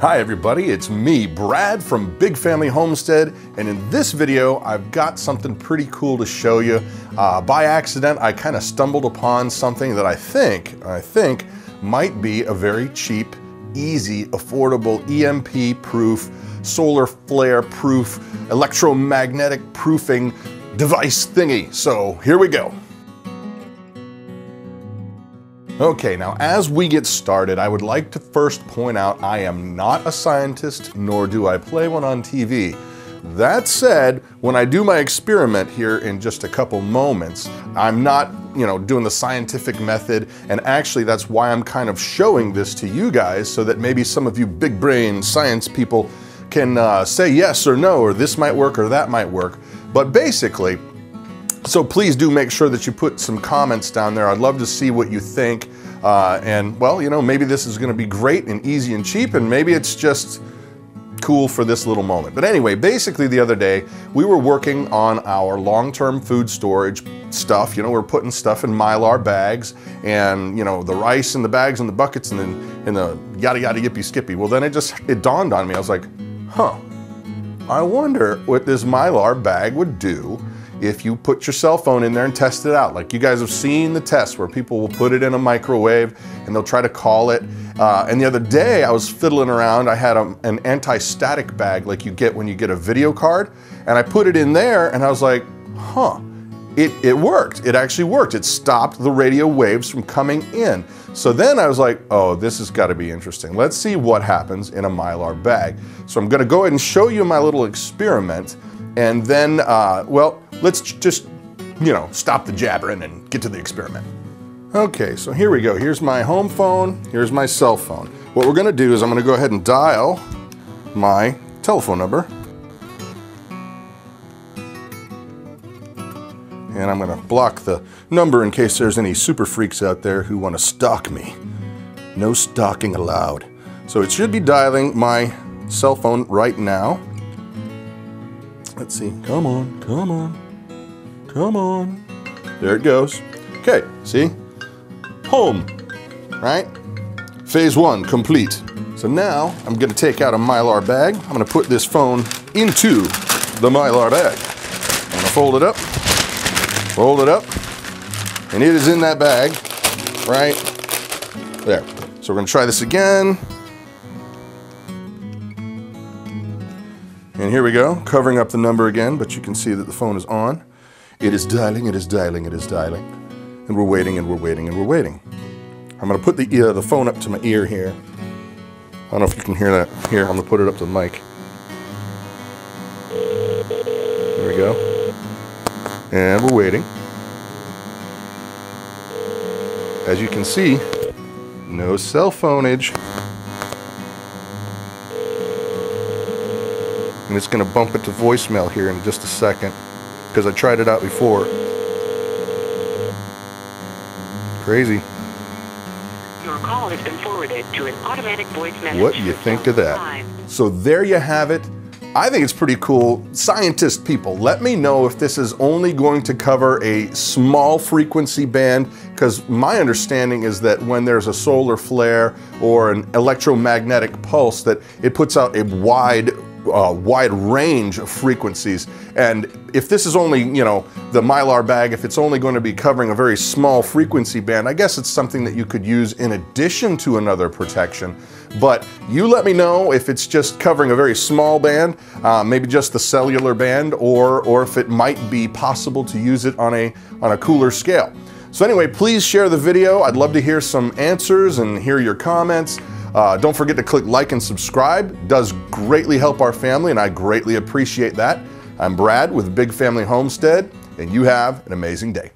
Hi everybody, it's me, Brad from Big Family Homestead, and in this video, I've got something pretty cool to show you. Uh, by accident, I kind of stumbled upon something that I think, I think, might be a very cheap, easy, affordable, EMP-proof, solar flare-proof, electromagnetic proofing device thingy. So here we go. Okay, now as we get started, I would like to first point out I am not a scientist, nor do I play one on TV. That said, when I do my experiment here in just a couple moments, I'm not, you know, doing the scientific method, and actually that's why I'm kind of showing this to you guys, so that maybe some of you big brain science people can uh, say yes or no, or this might work or that might work. But basically, so please do make sure that you put some comments down there. I'd love to see what you think. Uh, and well, you know, maybe this is gonna be great and easy and cheap, and maybe it's just cool for this little moment. But anyway, basically the other day, we were working on our long-term food storage stuff. You know, we're putting stuff in Mylar bags and, you know, the rice in the bags and the buckets and then in the yada yada yippee skippy. Well, then it just, it dawned on me. I was like, huh, I wonder what this Mylar bag would do if you put your cell phone in there and test it out. Like you guys have seen the tests where people will put it in a microwave and they'll try to call it. Uh, and the other day I was fiddling around, I had a, an anti-static bag like you get when you get a video card. And I put it in there and I was like, huh, it, it worked. It actually worked. It stopped the radio waves from coming in. So then I was like, oh, this has got to be interesting. Let's see what happens in a Mylar bag. So I'm going to go ahead and show you my little experiment. And then, uh, well, let's just, you know, stop the jabbering and get to the experiment. Okay, so here we go. Here's my home phone. Here's my cell phone. What we're gonna do is I'm gonna go ahead and dial my telephone number. And I'm gonna block the number in case there's any super freaks out there who wanna stalk me. No stalking allowed. So it should be dialing my cell phone right now. Let's see, come on, come on. Come on. There it goes. Okay, see? Home, right? Phase one complete. So now I'm gonna take out a Mylar bag. I'm gonna put this phone into the Mylar bag. I'm gonna fold it up, fold it up, and it is in that bag, right there. So we're gonna try this again. And here we go, covering up the number again, but you can see that the phone is on. It is dialing, it is dialing, it is dialing. And we're waiting and we're waiting and we're waiting. I'm gonna put the, ear, the phone up to my ear here. I don't know if you can hear that. Here, I'm gonna put it up to the mic. There we go. And we're waiting. As you can see, no cell phoneage. And it's gonna bump it to voicemail here in just a second because I tried it out before. Crazy. Your call has been forwarded to an automatic voice message. What do you think of that? So there you have it. I think it's pretty cool. Scientist people, let me know if this is only going to cover a small frequency band, because my understanding is that when there's a solar flare or an electromagnetic pulse, that it puts out a wide uh, wide range of frequencies. And if this is only, you know, the Mylar bag, if it's only going to be covering a very small frequency band, I guess it's something that you could use in addition to another protection. But you let me know if it's just covering a very small band, uh, maybe just the cellular band, or, or if it might be possible to use it on a, on a cooler scale. So anyway, please share the video. I'd love to hear some answers and hear your comments. Uh, don't forget to click like and subscribe. It does greatly help our family, and I greatly appreciate that. I'm Brad with Big Family Homestead, and you have an amazing day.